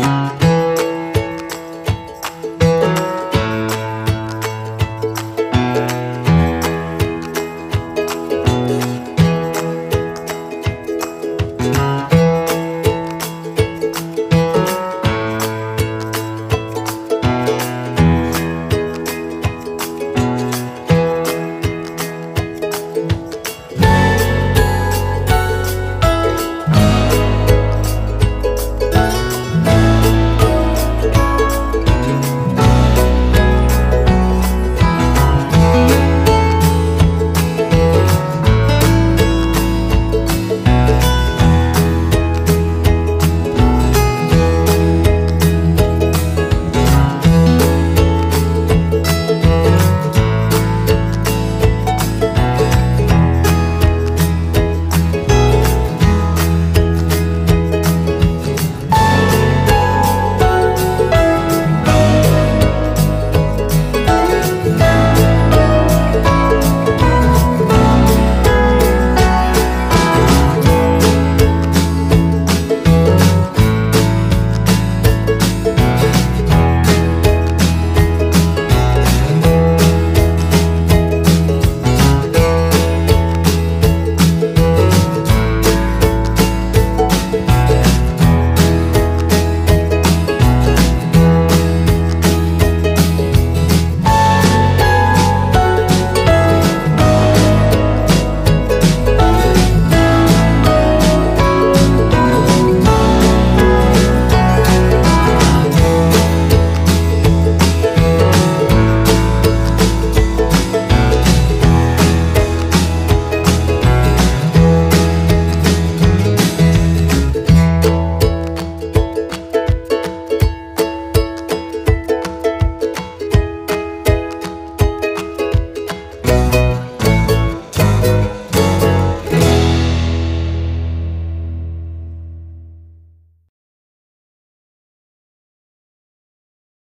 Música